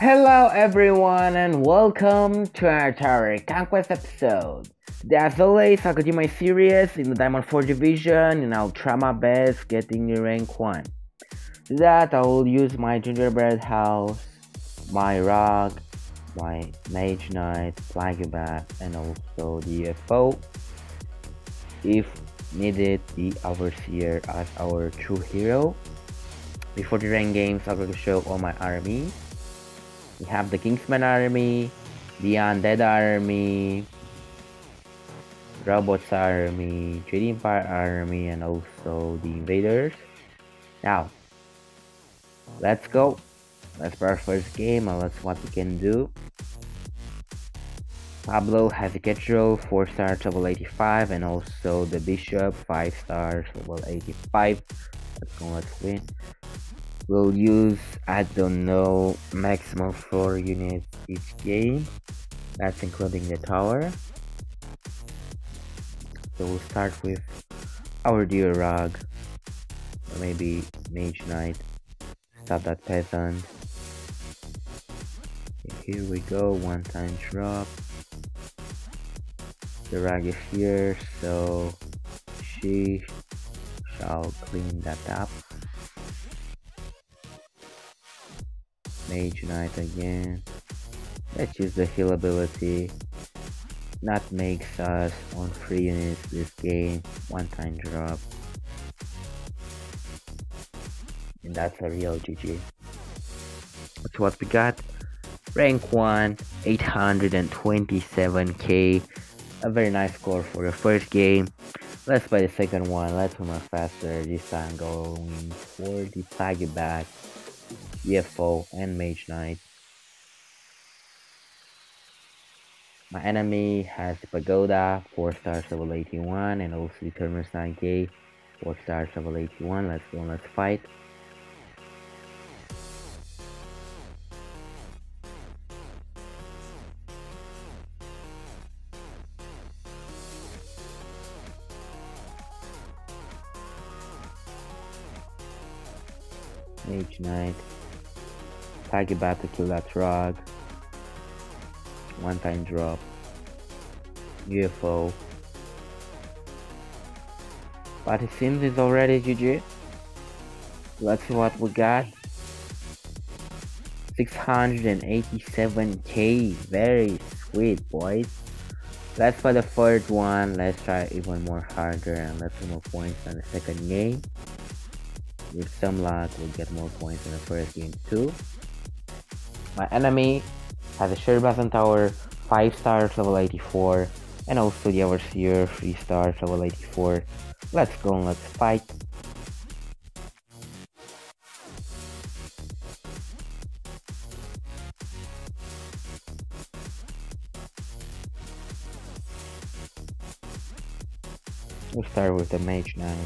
Hello everyone and welcome to our Tower Conquest episode. As always, I'll continue my series in the Diamond 4 division and I'll try my best getting the rank 1. To that, I will use my gingerbread house, my rock, my mage knight, plague bat, and also the UFO. If needed, the overseer as our true hero. Before the rank games, going to show all my armies. We have the Kingsman army, the Undead army, Robots army, Trading Empire army, and also the Invaders. Now, let's go. Let's play our first game and let's see what we can do. Pablo has a Cathedral, 4 stars level 85, and also the Bishop, 5 stars level 85. Let's go, let's win. We'll use, I don't know, maximum 4 units each game. That's including the tower. So we'll start with our dear Rog. Or maybe Mage Knight. Stop that peasant. Here we go, one time drop. The rag is here, so she shall clean that up. Mage Knight again. Let's use the heal ability. That makes us on free units this game. One time drop. And that's a real GG. That's what we got. Rank 1, 827k. A very nice score for the first game. Let's play the second one. Let's move faster. This time going for the Bat. UFO, and Mage Knight. My enemy has the Pagoda, 4 stars level 81, and also the Terminus 9K, 4 stars level 81. Let's go, let's fight. Mage Knight. Tag about to kill that rod. One time drop. UFO. But it seems it's already GG. Let's see what we got. 687k. Very sweet, boys. Let's play the third one. Let's try even more harder and let's get more points on the second game. With some luck, we'll get more points in the first game too. My enemy has a Cherry Blossom Tower, 5 stars, level 84, and also the Overseer, 3 stars, level 84. Let's go and let's fight. We'll start with the Mage Knight.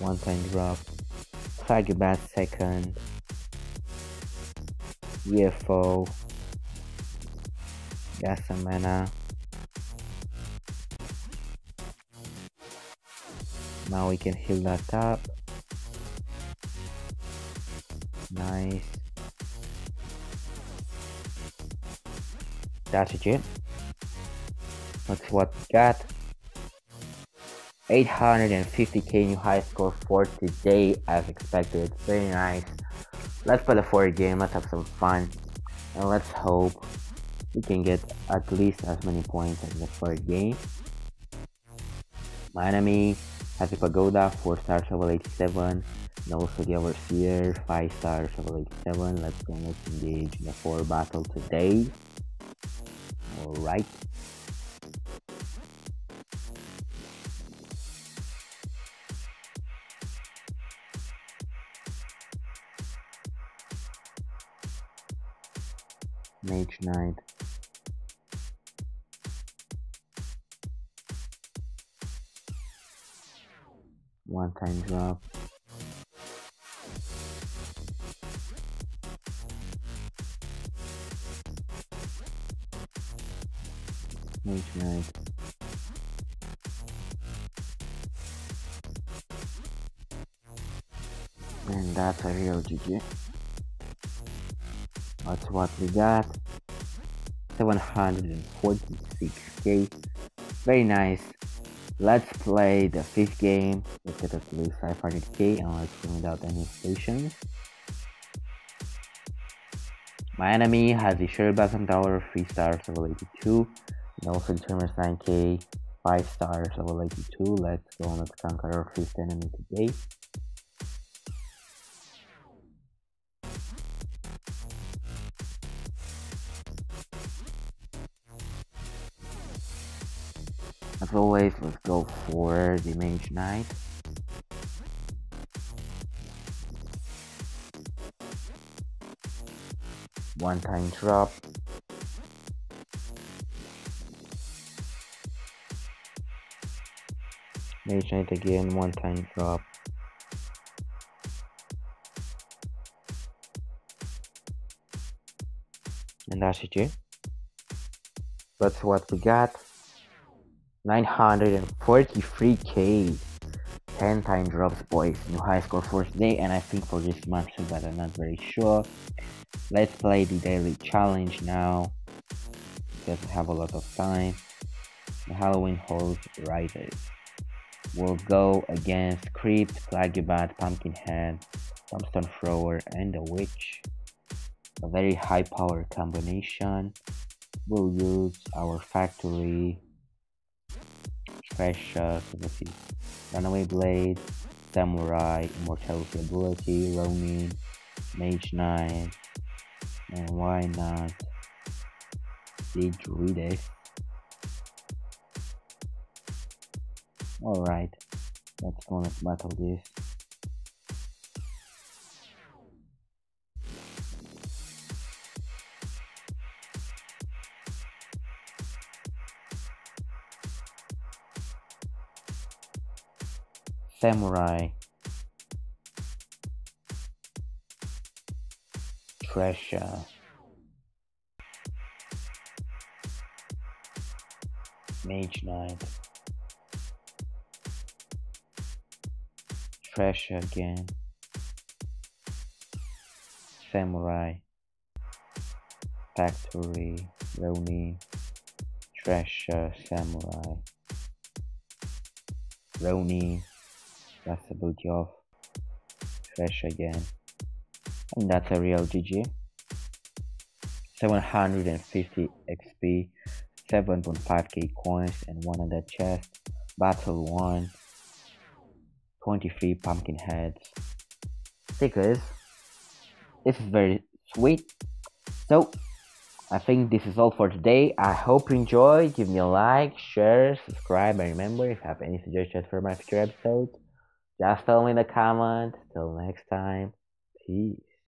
One time drop. Plague second. UFO, Yasamana. Now we can heal that up. Nice. That's it. That's what we got. 850k new high score for today as expected. Very nice. Let's play the fourth game, let's have some fun, and let's hope we can get at least as many points as the first game. My enemy has a Pagoda, 4 stars level 87, and also the Overseer, 5 stars level 87. Let's go, let's engage in the 4 battle today. Alright. Mage Knight. One time drop. Mage Knight. And that's a real GG. That's what we got. 746k. Very nice. Let's play the fifth game. Let's get at least 500k and let's go without any stations. My enemy has a Cherry Blossom Tower, 3 stars, level 82. And also the Terminus 9k, 5 stars, level 82. Let's go and let's conquer our fifth enemy today. As always, let's go for the Mage Knight. One time drop. Mage Knight again, one time drop. And that's it. Eh? That's what we got. 943k 10 time drops boys. New high score for today and i think for this month too but i'm not very sure. Let's play the daily challenge now. Because we have a lot of time. The halloween horse riders. Will go against creep plaguebat pumpkinhead tombstone thrower and the witch. A very high power combination. We'll use our factory Pressure, Sympathy, Runaway Blade, Samurai, Immortality Ability, Ronin, Mage Knight, and why not the? Alright, let's go and battle this. Samurai treasure. Mage knight. Treasure again. Samurai. Factory. Roni treasure samurai. Roni booty of fresh again. And that's a real GG 750 XP 7.5k coins and one on that chest. Battle 1 23 pumpkin heads. Stickers. This is very sweet. So I think this is all for today. I hope you enjoy. Give me a like, share, subscribe, and remember if you have any suggestions for my future episodes, just tell me in the comments. Till next time, peace.